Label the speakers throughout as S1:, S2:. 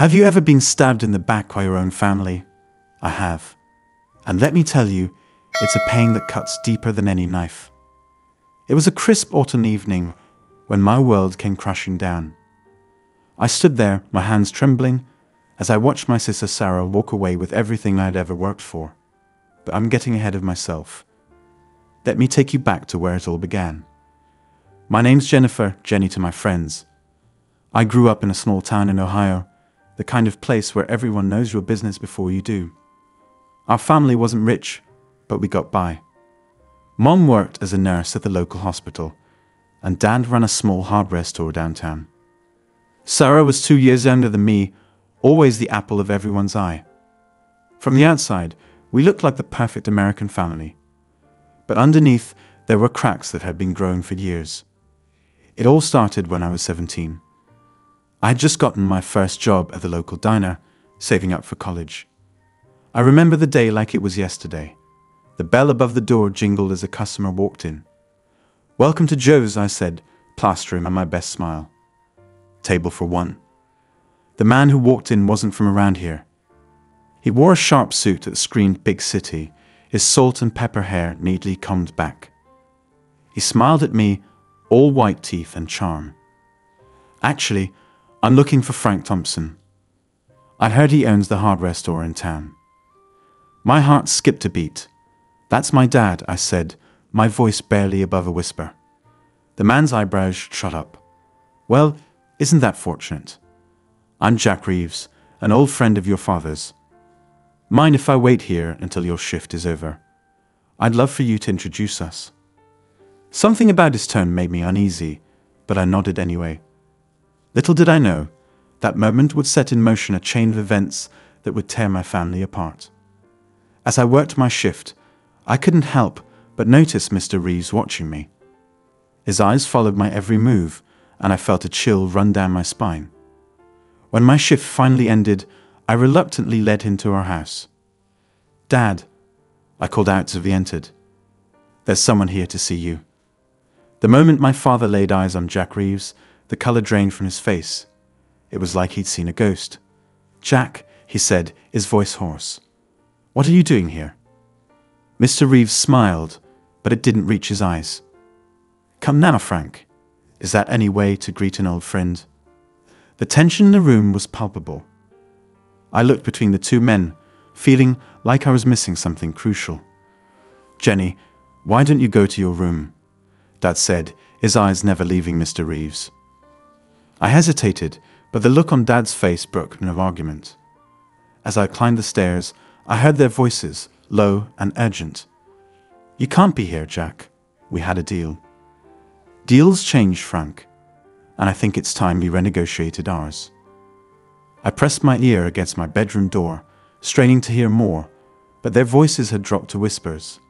S1: Have you ever been stabbed in the back by your own family? I have. And let me tell you, it's a pain that cuts deeper than any knife. It was a crisp autumn evening when my world came crashing down. I stood there, my hands trembling, as I watched my sister Sarah walk away with everything I'd ever worked for. But I'm getting ahead of myself. Let me take you back to where it all began. My name's Jennifer, Jenny to my friends. I grew up in a small town in Ohio, the kind of place where everyone knows your business before you do. Our family wasn't rich, but we got by. Mom worked as a nurse at the local hospital, and Dad ran a small hardware store downtown. Sarah was two years younger than me, always the apple of everyone's eye. From the outside, we looked like the perfect American family. But underneath, there were cracks that had been growing for years. It all started when I was 17. I had just gotten my first job at the local diner, saving up for college. I remember the day like it was yesterday. The bell above the door jingled as a customer walked in. Welcome to Joe's, I said, plastering on my best smile. Table for one. The man who walked in wasn't from around here. He wore a sharp suit that screamed big city, his salt and pepper hair neatly combed back. He smiled at me, all white teeth and charm. Actually, I'm looking for Frank Thompson. I heard he owns the hardware store in town. My heart skipped a beat. That's my dad, I said, my voice barely above a whisper. The man's eyebrows shot up. Well, isn't that fortunate? I'm Jack Reeves, an old friend of your father's. Mind if I wait here until your shift is over? I'd love for you to introduce us. Something about his tone made me uneasy, but I nodded anyway. Little did I know, that moment would set in motion a chain of events that would tear my family apart. As I worked my shift, I couldn't help but notice Mr. Reeves watching me. His eyes followed my every move, and I felt a chill run down my spine. When my shift finally ended, I reluctantly led him to our house. Dad, I called out as we entered. There's someone here to see you. The moment my father laid eyes on Jack Reeves, the colour drained from his face. It was like he'd seen a ghost. Jack, he said, his voice hoarse. What are you doing here? Mr. Reeves smiled, but it didn't reach his eyes. Come now, Frank. Is that any way to greet an old friend? The tension in the room was palpable. I looked between the two men, feeling like I was missing something crucial. Jenny, why don't you go to your room? Dad said, his eyes never leaving Mr. Reeves. I hesitated, but the look on Dad's face broke no argument. As I climbed the stairs, I heard their voices, low and urgent. You can't be here, Jack. We had a deal. Deals change, Frank, and I think it's time we renegotiated ours. I pressed my ear against my bedroom door, straining to hear more, but their voices had dropped to whispers.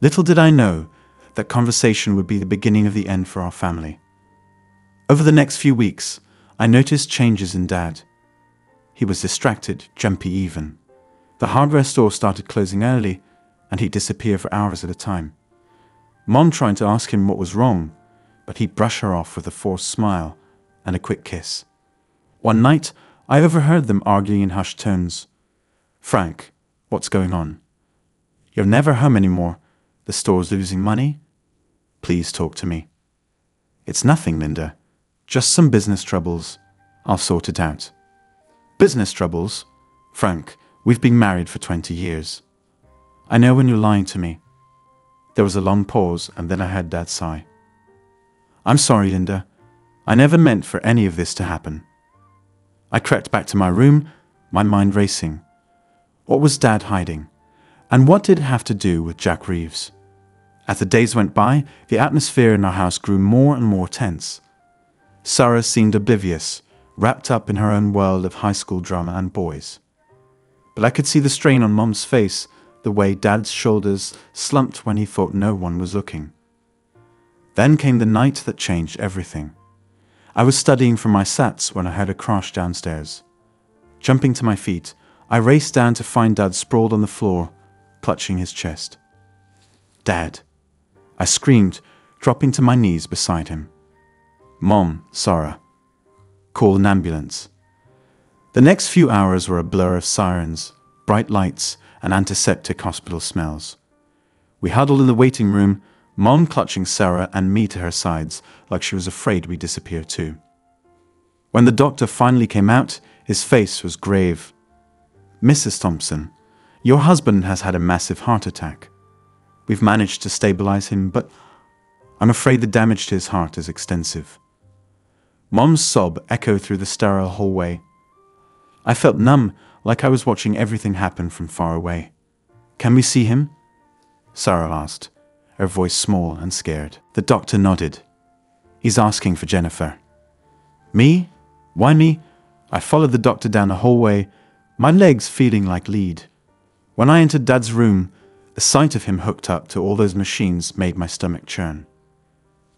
S1: Little did I know that conversation would be the beginning of the end for our family. Over the next few weeks, I noticed changes in Dad. He was distracted, jumpy even. The hardware store started closing early, and he'd disappear for hours at a time. Mom tried to ask him what was wrong, but he'd brush her off with a forced smile and a quick kiss. One night, I overheard them arguing in hushed tones. Frank, what's going on? You're never home anymore. The store's losing money? Please talk to me. It's nothing, Linda. Just some business troubles. I'll sort it out. Business troubles? Frank, we've been married for 20 years. I know when you're lying to me. There was a long pause, and then I heard Dad sigh. I'm sorry, Linda. I never meant for any of this to happen. I crept back to my room, my mind racing. What was Dad hiding? And what did it have to do with Jack Reeves? As the days went by, the atmosphere in our house grew more and more tense. Sarah seemed oblivious, wrapped up in her own world of high school drama and boys. But I could see the strain on Mom's face, the way Dad's shoulders slumped when he thought no one was looking. Then came the night that changed everything. I was studying for my SATs when I heard a crash downstairs. Jumping to my feet, I raced down to find Dad sprawled on the floor, clutching his chest. Dad! I screamed, dropping to my knees beside him. Mom, Sarah. Call an ambulance. The next few hours were a blur of sirens, bright lights, and antiseptic hospital smells. We huddled in the waiting room, Mom clutching Sarah and me to her sides like she was afraid we'd disappear too. When the doctor finally came out, his face was grave. Mrs. Thompson, your husband has had a massive heart attack. We've managed to stabilize him, but I'm afraid the damage to his heart is extensive. Mom's sob echoed through the sterile hallway. I felt numb, like I was watching everything happen from far away. Can we see him? Sarah asked, her voice small and scared. The doctor nodded. He's asking for Jennifer. Me? Why me? I followed the doctor down the hallway, my legs feeling like lead. When I entered Dad's room, the sight of him hooked up to all those machines made my stomach churn.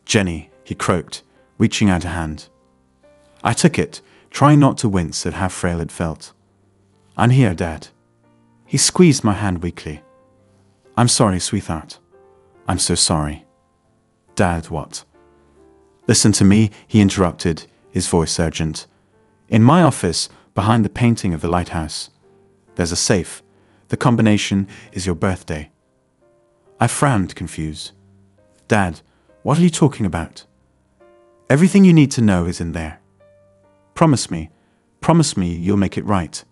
S1: Jenny, he croaked, reaching out a hand. I took it, trying not to wince at how frail it felt. I'm here, Dad. He squeezed my hand weakly. I'm sorry, sweetheart. I'm so sorry. Dad, what? Listen to me, he interrupted, his voice urgent. In my office, behind the painting of the lighthouse, there's a safe. The combination is your birthday. I frowned, confused. Dad, what are you talking about? Everything you need to know is in there. Promise me, promise me you'll make it right.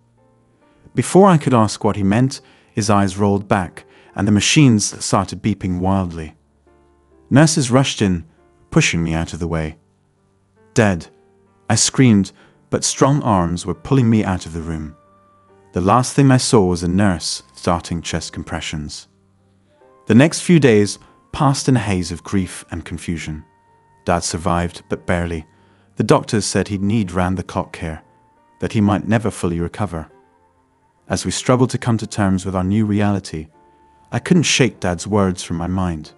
S1: Before I could ask what he meant, his eyes rolled back and the machines started beeping wildly. Nurses rushed in, pushing me out of the way. Dead. I screamed, but strong arms were pulling me out of the room. The last thing I saw was a nurse starting chest compressions. The next few days passed in a haze of grief and confusion. Dad survived, but barely. The doctors said he'd need round the clock care, that he might never fully recover. As we struggled to come to terms with our new reality, I couldn't shake Dad's words from my mind.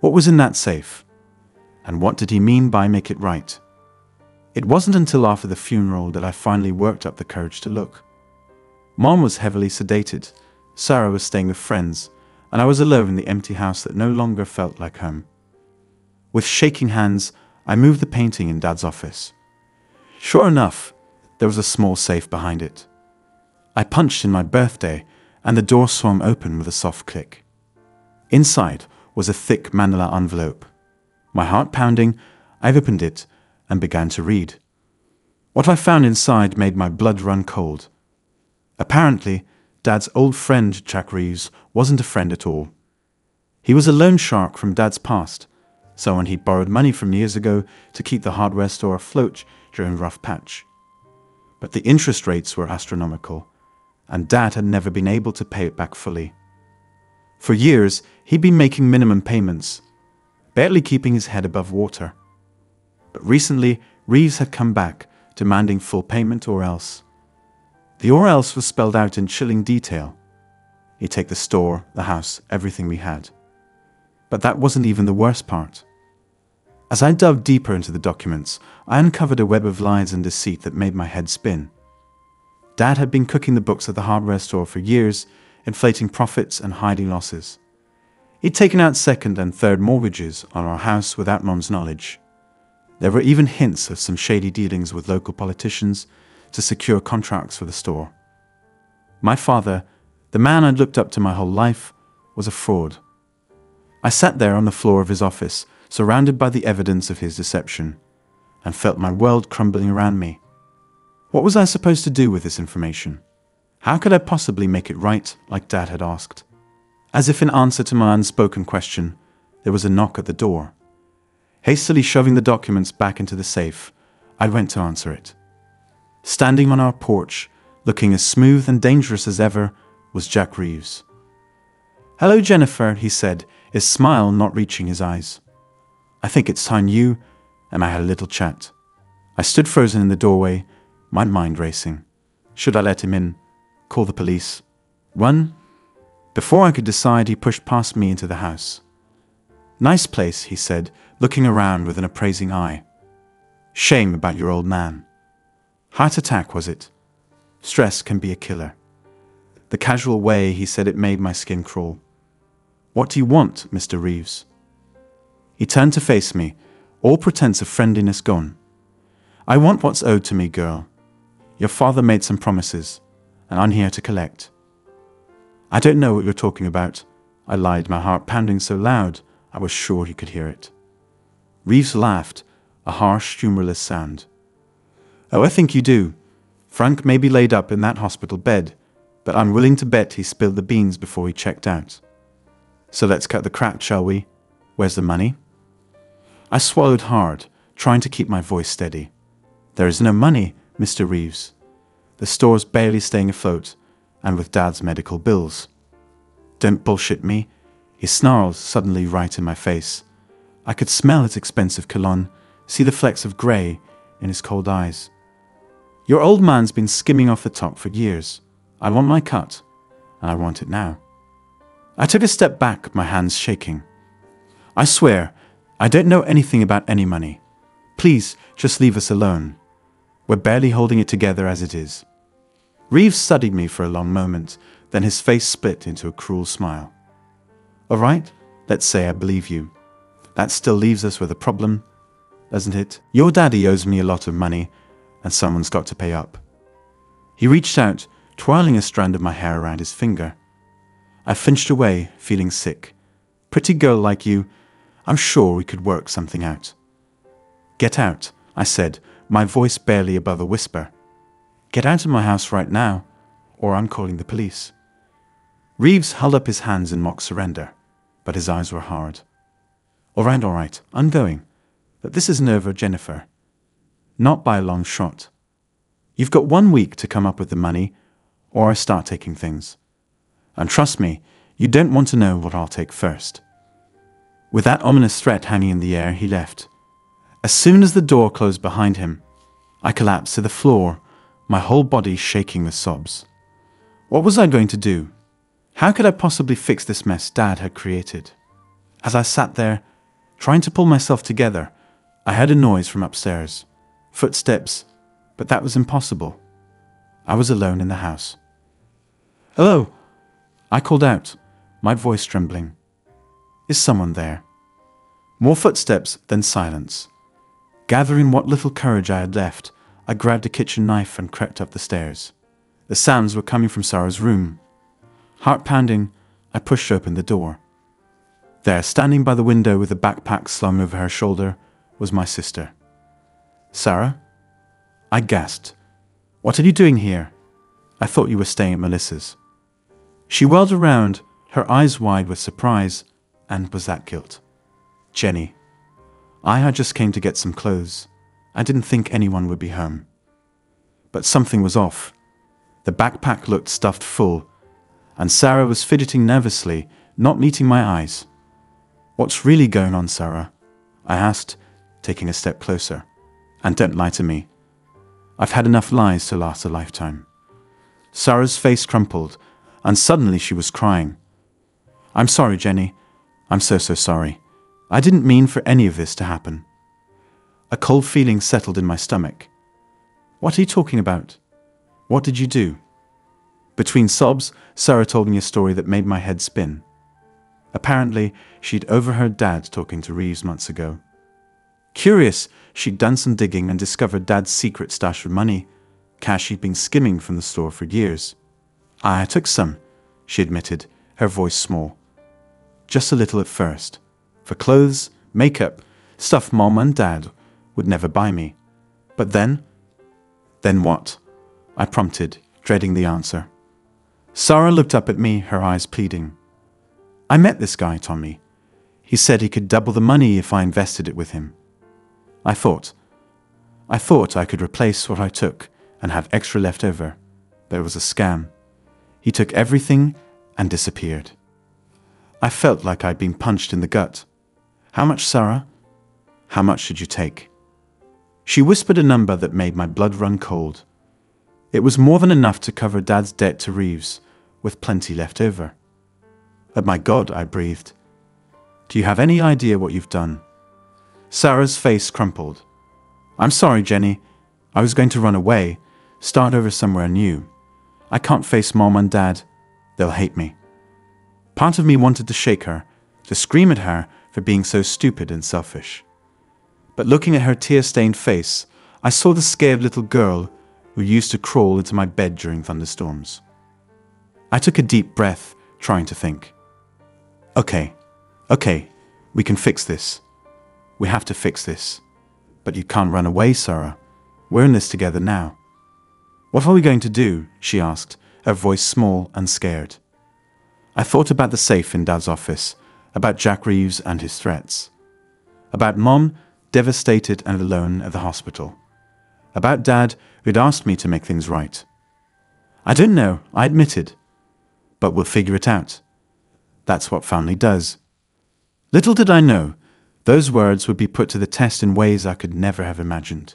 S1: What was in that safe? And what did he mean by make it right? It wasn't until after the funeral that I finally worked up the courage to look. Mom was heavily sedated, Sarah was staying with friends, and I was alone in the empty house that no longer felt like home. With shaking hands, I moved the painting in Dad's office. Sure enough, there was a small safe behind it. I punched in my birthday and the door swung open with a soft click. Inside was a thick manila envelope. My heart pounding, I opened it and began to read. What I found inside made my blood run cold. Apparently, Dad's old friend, Jack Reeves, wasn't a friend at all. He was a loan shark from Dad's past, someone he'd borrowed money from years ago to keep the hardware store afloat during rough patch. But the interest rates were astronomical, and Dad had never been able to pay it back fully. For years, he'd been making minimum payments, barely keeping his head above water. But recently, Reeves had come back, demanding full payment or else. The or else was spelled out in chilling detail. He'd take the store, the house, everything we had. But that wasn't even the worst part. As I dug deeper into the documents, I uncovered a web of lies and deceit that made my head spin. Dad had been cooking the books at the hardware store for years, inflating profits and hiding losses. He'd taken out second and third mortgages on our house without Mom's knowledge. There were even hints of some shady dealings with local politicians to secure contracts for the store. My father, the man I'd looked up to my whole life, was a fraud. I sat there on the floor of his office, surrounded by the evidence of his deception, and felt my world crumbling around me. What was I supposed to do with this information? How could I possibly make it right, like Dad had asked? As if in answer to my unspoken question, there was a knock at the door. Hastily shoving the documents back into the safe, I went to answer it. Standing on our porch, looking as smooth and dangerous as ever, was Jack Reeves. Hello, Jennifer, he said, his smile not reaching his eyes. I think it's time you and I had a little chat. I stood frozen in the doorway, my mind racing. Should I let him in? Call the police? Run? Before I could decide, he pushed past me into the house. Nice place, he said, looking around with an appraising eye. Shame about your old man. Heart attack, was it? Stress can be a killer. The casual way he said it made my skin crawl. What do you want, Mr. Reeves? He turned to face me, all pretense of friendliness gone. I want what's owed to me, girl. Your father made some promises, and I'm here to collect. I don't know what you're talking about. I lied, my heart pounding so loud I was sure he could hear it. Reeves laughed, a harsh, humorless sound. Oh, I think you do. Frank may be laid up in that hospital bed, but I'm willing to bet he spilled the beans before he checked out. So let's cut the crap, shall we? Where's the money? I swallowed hard, trying to keep my voice steady. There is no money, Mr. Reeves. The store's barely staying afloat, and with Dad's medical bills. Don't bullshit me. He snarls suddenly right in my face. I could smell his expensive cologne, see the flecks of grey in his cold eyes. Your old man's been skimming off the top for years. I want my cut, and I want it now. I took a step back, my hands shaking. I swear, I don't know anything about any money. Please, just leave us alone. We're barely holding it together as it is. Reeves studied me for a long moment, then his face split into a cruel smile. All right, let's say I believe you. That still leaves us with a problem, doesn't it? Your daddy owes me a lot of money, and someone's got to pay up. He reached out, twirling a strand of my hair around his finger. I flinched away, feeling sick. Pretty girl like you, I'm sure we could work something out. Get out, I said, my voice barely above a whisper. Get out of my house right now, or I'm calling the police. Reeves held up his hands in mock surrender, but his eyes were hard. All right, all right, I'm going. But this isn't Jennifer. Not by a long shot. You've got one week to come up with the money, or I start taking things. And trust me, you don't want to know what I'll take first. With that ominous threat hanging in the air, he left. As soon as the door closed behind him, I collapsed to the floor, my whole body shaking with sobs. What was I going to do? How could I possibly fix this mess Dad had created? As I sat there, trying to pull myself together, I heard a noise from upstairs. Footsteps, but that was impossible. I was alone in the house. Hello! I called out, my voice trembling. Is someone there? More footsteps, then silence. Gathering what little courage I had left, I grabbed a kitchen knife and crept up the stairs. The sounds were coming from Sarah's room. Heart pounding, I pushed open the door. There, standing by the window with a backpack slung over her shoulder, was my sister. Sarah? I gasped. What are you doing here? I thought you were staying at Melissa's. She whirled around, her eyes wide with surprise, and was that guilt? Jenny, I had just came to get some clothes. I didn't think anyone would be home. But something was off. The backpack looked stuffed full, and Sarah was fidgeting nervously, not meeting my eyes. What's really going on, Sarah? I asked, taking a step closer. And don't lie to me. I've had enough lies to last a lifetime. Sarah's face crumpled, and suddenly she was crying. I'm sorry, Jenny. I'm so, so sorry. I didn't mean for any of this to happen. A cold feeling settled in my stomach. What are you talking about? What did you do? Between sobs, Sarah told me a story that made my head spin. Apparently, she'd overheard Dad talking to Reeves months ago. Curious, she'd done some digging and discovered Dad's secret stash of money, cash he'd been skimming from the store for years. I took some, she admitted, her voice small. Just a little at first for clothes, makeup, stuff mom and dad would never buy me. But then? Then what? I prompted, dreading the answer. Sarah looked up at me, her eyes pleading. I met this guy, Tommy. He said he could double the money if I invested it with him. I thought. I thought I could replace what I took and have extra left over, but it was a scam. He took everything and disappeared. I felt like I'd been punched in the gut. How much, Sarah? How much should you take? She whispered a number that made my blood run cold. It was more than enough to cover Dad's debt to Reeves, with plenty left over. Oh my God, I breathed. Do you have any idea what you've done? Sarah's face crumpled. I'm sorry, Jenny. I was going to run away, start over somewhere new. I can't face Mom and Dad. They'll hate me. Part of me wanted to shake her, to scream at her for being so stupid and selfish. But looking at her tear stained face, I saw the scared little girl who used to crawl into my bed during thunderstorms. I took a deep breath, trying to think. Okay, okay, we can fix this. We have to fix this. But you can't run away, Sarah. We're in this together now. What are we going to do? she asked, her voice small and scared. I thought about the safe in Dad's office, about Jack Reeves and his threats, about Mom, devastated and alone at the hospital, about Dad, who'd asked me to make things right. I don't know, I admitted, but we'll figure it out. That's what family does. Little did I know, those words would be put to the test in ways I could never have imagined.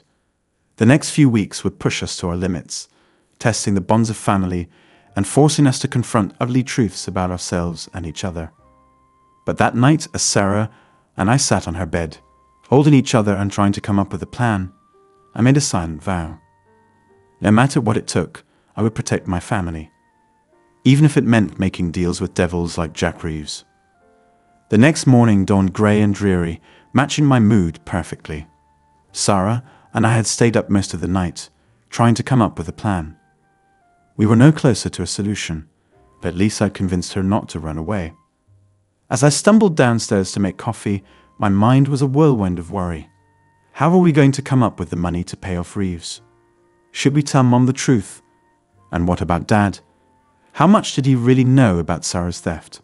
S1: The next few weeks would push us to our limits, testing the bonds of family and forcing us to confront ugly truths about ourselves and each other. But that night, as Sarah and I sat on her bed, holding each other and trying to come up with a plan, I made a silent vow. No matter what it took, I would protect my family, even if it meant making deals with devils like Jack Reeves. The next morning dawned grey and dreary, matching my mood perfectly. Sarah and I had stayed up most of the night, trying to come up with a plan. We were no closer to a solution, but at least I'd convinced her not to run away. As I stumbled downstairs to make coffee, my mind was a whirlwind of worry. How are we going to come up with the money to pay off Reeves? Should we tell Mom the truth? And what about Dad? How much did he really know about Sarah's theft?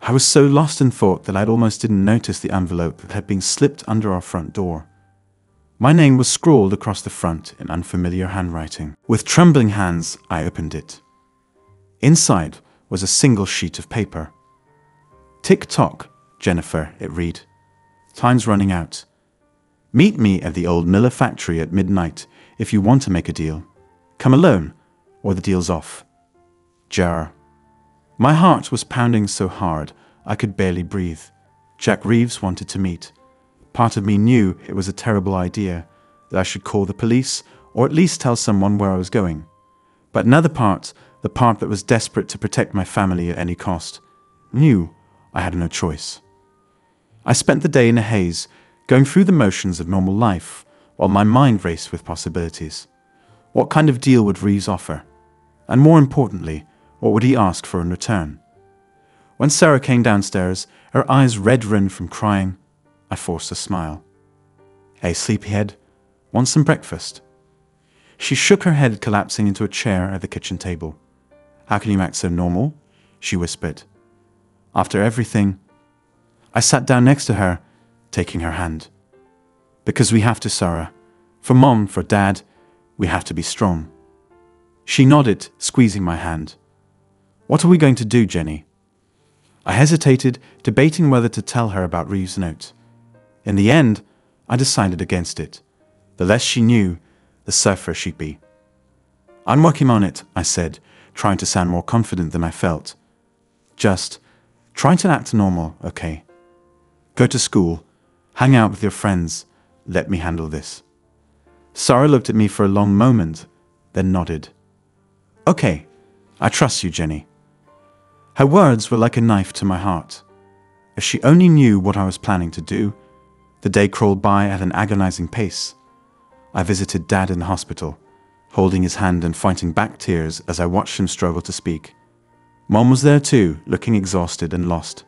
S1: I was so lost in thought that I'd almost didn't notice the envelope that had been slipped under our front door. My name was scrawled across the front in unfamiliar handwriting. With trembling hands, I opened it. Inside was a single sheet of paper. Tick tock, Jennifer, it read. Time's running out. Meet me at the old Miller factory at midnight if you want to make a deal. Come alone, or the deal's off. Jar. My heart was pounding so hard I could barely breathe. Jack Reeves wanted to meet. Part of me knew it was a terrible idea, that I should call the police or at least tell someone where I was going. But another part, the part that was desperate to protect my family at any cost, knew I had no choice. I spent the day in a haze, going through the motions of normal life, while my mind raced with possibilities. What kind of deal would Reeves offer? And more importantly, what would he ask for in return? When Sarah came downstairs, her eyes red rimmed from crying, I forced a smile. Hey, sleepyhead, want some breakfast? She shook her head, collapsing into a chair at the kitchen table. How can you act so normal? she whispered. After everything, I sat down next to her, taking her hand. Because we have to, Sarah. For mom, for dad, we have to be strong. She nodded, squeezing my hand. What are we going to do, Jenny? I hesitated, debating whether to tell her about Reeves' note. In the end, I decided against it. The less she knew, the safer she'd be. I'm working on it, I said, trying to sound more confident than I felt. Just try to act normal, okay? Go to school, hang out with your friends, let me handle this. Sarah looked at me for a long moment, then nodded. Okay, I trust you, Jenny. Her words were like a knife to my heart. If she only knew what I was planning to do, the day crawled by at an agonizing pace. I visited Dad in the hospital, holding his hand and fighting back tears as I watched him struggle to speak. Mom was there too, looking exhausted and lost.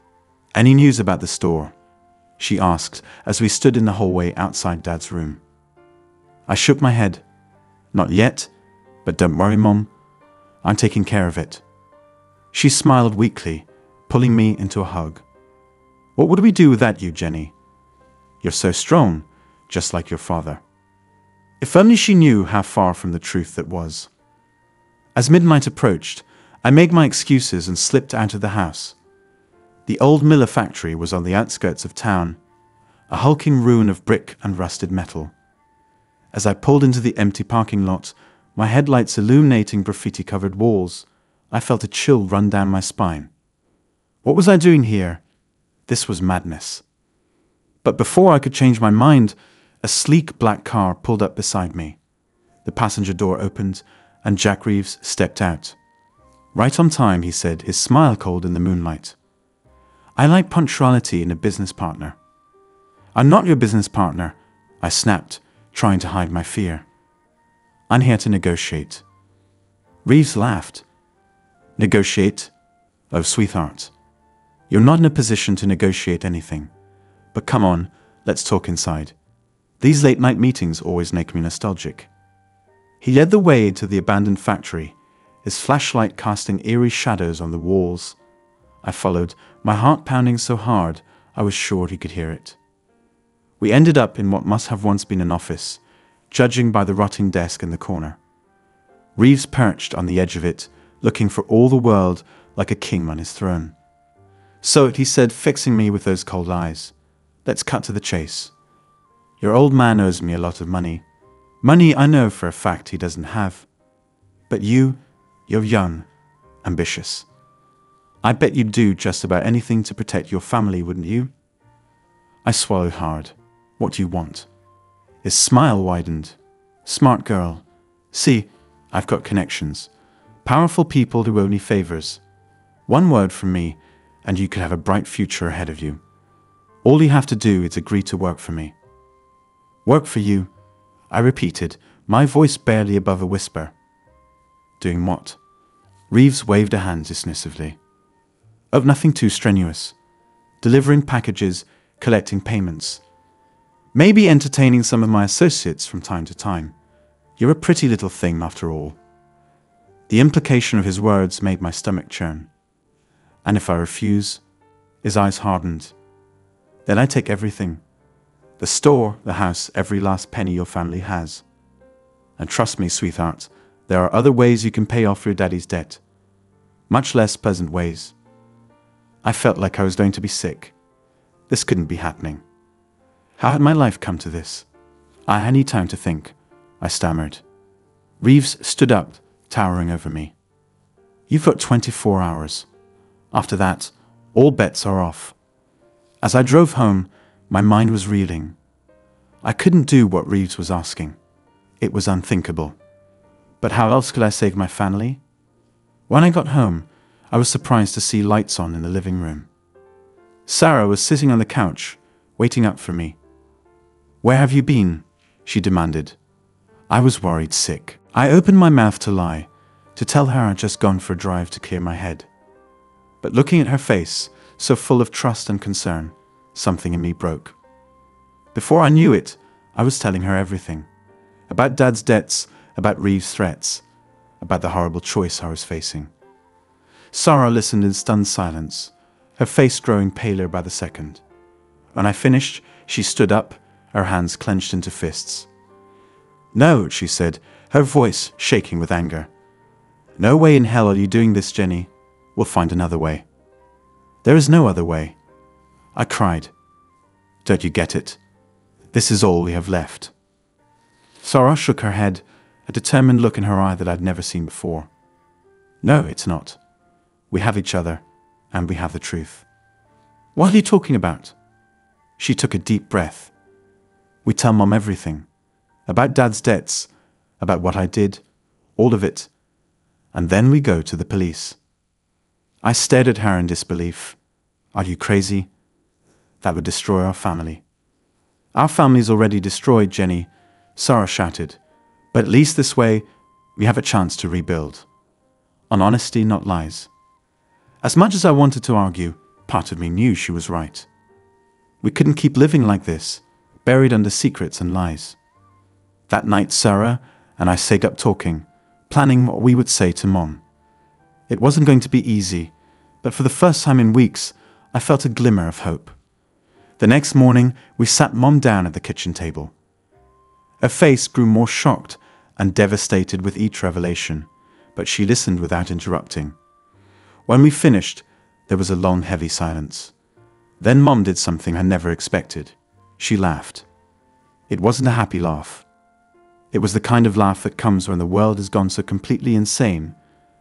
S1: Any news about the store? She asked as we stood in the hallway outside Dad's room. I shook my head. Not yet, but don't worry, Mom. I'm taking care of it. She smiled weakly, pulling me into a hug. What would we do without you, Jenny? You're so strong, just like your father. If only she knew how far from the truth that was. As midnight approached, I made my excuses and slipped out of the house. The old Miller factory was on the outskirts of town, a hulking ruin of brick and rusted metal. As I pulled into the empty parking lot, my headlights illuminating graffiti covered walls, I felt a chill run down my spine. What was I doing here? This was madness. But before I could change my mind, a sleek black car pulled up beside me. The passenger door opened, and Jack Reeves stepped out. Right on time, he said, his smile cold in the moonlight. I like punctuality in a business partner. I'm not your business partner, I snapped, trying to hide my fear. I'm here to negotiate. Reeves laughed. Negotiate? Oh, sweetheart. You're not in a position to negotiate anything. But come on, let's talk inside. These late night meetings always make me nostalgic. He led the way to the abandoned factory, his flashlight casting eerie shadows on the walls. I followed, my heart pounding so hard I was sure he could hear it. We ended up in what must have once been an office, judging by the rotting desk in the corner. Reeves perched on the edge of it, looking for all the world like a king on his throne. So he said, fixing me with those cold eyes, Let's cut to the chase. Your old man owes me a lot of money. Money I know for a fact he doesn't have. But you, you're young, ambitious. I bet you'd do just about anything to protect your family, wouldn't you? I swallowed hard. What do you want? His smile widened. Smart girl. See, I've got connections. Powerful people do only favors. One word from me, and you could have a bright future ahead of you. All you have to do is agree to work for me. Work for you, I repeated, my voice barely above a whisper. Doing what? Reeves waved a hand dismissively of nothing too strenuous, delivering packages, collecting payments. Maybe entertaining some of my associates from time to time. You're a pretty little thing, after all. The implication of his words made my stomach churn. And if I refuse, his eyes hardened. Then I take everything the store, the house, every last penny your family has. And trust me, sweetheart, there are other ways you can pay off your daddy's debt. Much less pleasant ways. I felt like I was going to be sick. This couldn't be happening. How had my life come to this? I had any time to think. I stammered. Reeves stood up, towering over me. You've got 24 hours. After that, all bets are off. As I drove home, my mind was reeling. I couldn't do what Reeves was asking. It was unthinkable. But how else could I save my family? When I got home, I was surprised to see lights on in the living room. Sarah was sitting on the couch, waiting up for me. Where have you been? she demanded. I was worried sick. I opened my mouth to lie, to tell her I'd just gone for a drive to clear my head. But looking at her face, so full of trust and concern, something in me broke. Before I knew it, I was telling her everything about Dad's debts, about Reeves' threats, about the horrible choice I was facing. Sarah listened in stunned silence, her face growing paler by the second. When I finished, she stood up, her hands clenched into fists. No, she said, her voice shaking with anger. No way in hell are you doing this, Jenny. We'll find another way. There is no other way. I cried. Don't you get it? This is all we have left. Sarah shook her head, a determined look in her eye that I'd never seen before. No, it's not. We have each other, and we have the truth. What are you talking about? She took a deep breath. We tell Mom everything about Dad's debts, about what I did, all of it, and then we go to the police. I stared at her in disbelief. Are you crazy? That would destroy our family. Our family's already destroyed, Jenny, Sarah shouted. But at least this way, we have a chance to rebuild. On honesty, not lies. As much as I wanted to argue, part of me knew she was right. We couldn't keep living like this, buried under secrets and lies. That night, Sarah and I stayed up talking, planning what we would say to Mom. It wasn't going to be easy, but for the first time in weeks, I felt a glimmer of hope. The next morning, we sat Mom down at the kitchen table. Her face grew more shocked and devastated with each revelation, but she listened without interrupting. When we finished, there was a long, heavy silence. Then Mom did something I never expected. She laughed. It wasn't a happy laugh. It was the kind of laugh that comes when the world has gone so completely insane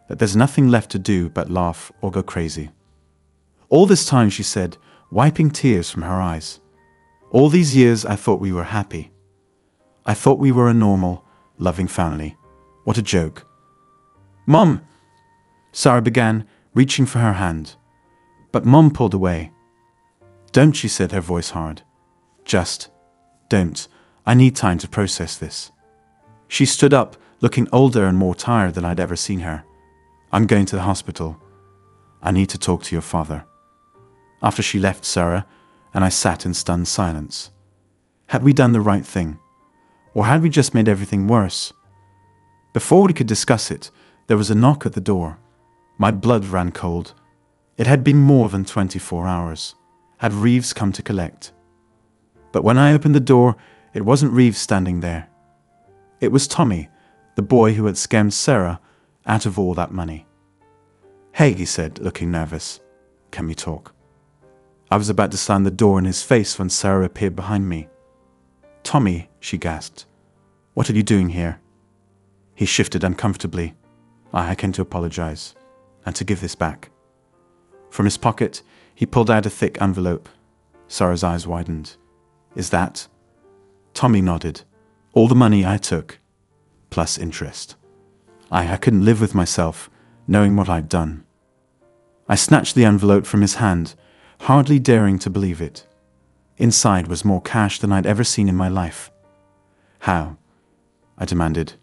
S1: that there's nothing left to do but laugh or go crazy. All this time, she said, wiping tears from her eyes. All these years, I thought we were happy. I thought we were a normal, loving family. What a joke. Mom! Sarah began, reaching for her hand. But Mom pulled away. Don't, she said, her voice hard. Just don't. I need time to process this. She stood up, looking older and more tired than I'd ever seen her. I'm going to the hospital. I need to talk to your father. After she left Sarah, and I sat in stunned silence. Had we done the right thing? Or had we just made everything worse? Before we could discuss it, there was a knock at the door. My blood ran cold. It had been more than 24 hours. Had Reeves come to collect? But when I opened the door, it wasn't Reeves standing there. It was Tommy, the boy who had scammed Sarah out of all that money. Hey, he said, looking nervous. Can we talk? I was about to slam the door in his face when Sarah appeared behind me. Tommy, she gasped. What are you doing here? He shifted uncomfortably. I came to apologize and to give this back. From his pocket, he pulled out a thick envelope. Sarah's eyes widened. Is that? Tommy nodded. All the money I took, plus interest. I, I couldn't live with myself, knowing what I'd done. I snatched the envelope from his hand, hardly daring to believe it. Inside was more cash than I'd ever seen in my life. How? I demanded.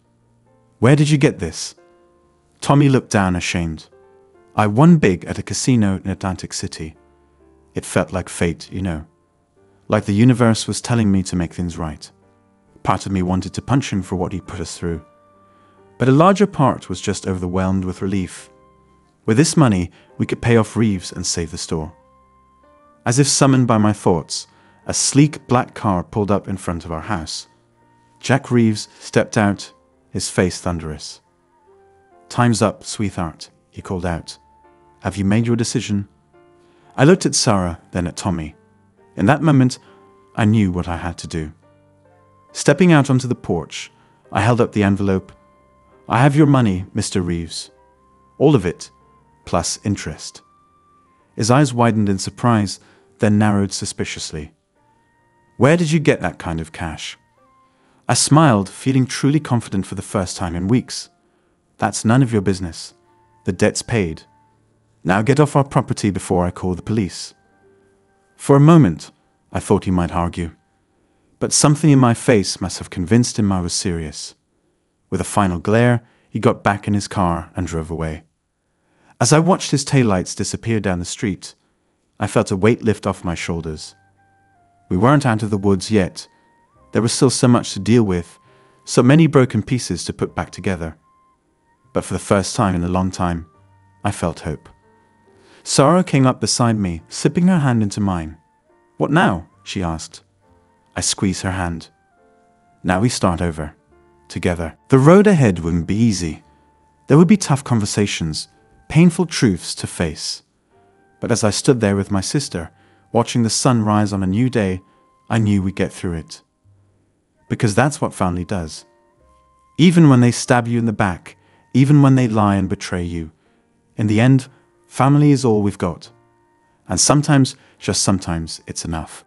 S1: Where did you get this? Tommy looked down ashamed. I won big at a casino in Atlantic City. It felt like fate, you know. Like the universe was telling me to make things right. Part of me wanted to punch him for what he'd put us through. But a larger part was just overwhelmed with relief. With this money, we could pay off Reeves and save the store. As if summoned by my thoughts, a sleek black car pulled up in front of our house. Jack Reeves stepped out, his face thunderous. Time's up, sweetheart, he called out. Have you made your decision? I looked at Sarah, then at Tommy. In that moment, I knew what I had to do. Stepping out onto the porch, I held up the envelope. I have your money, Mr. Reeves. All of it, plus interest. His eyes widened in surprise, then narrowed suspiciously. Where did you get that kind of cash? I smiled, feeling truly confident for the first time in weeks. That's none of your business. The debt's paid. Now get off our property before I call the police. For a moment, I thought he might argue. But something in my face must have convinced him I was serious. With a final glare, he got back in his car and drove away. As I watched his taillights disappear down the street, I felt a weight lift off my shoulders. We weren't out of the woods yet. There was still so much to deal with, so many broken pieces to put back together. But for the first time in a long time, I felt hope. Sarah came up beside me, slipping her hand into mine. What now? she asked. I squeezed her hand. Now we start over. Together. The road ahead wouldn't be easy. There would be tough conversations, painful truths to face. But as I stood there with my sister, watching the sun rise on a new day, I knew we'd get through it. Because that's what family does. Even when they stab you in the back, even when they lie and betray you, in the end, family is all we've got. And sometimes, just sometimes, it's enough.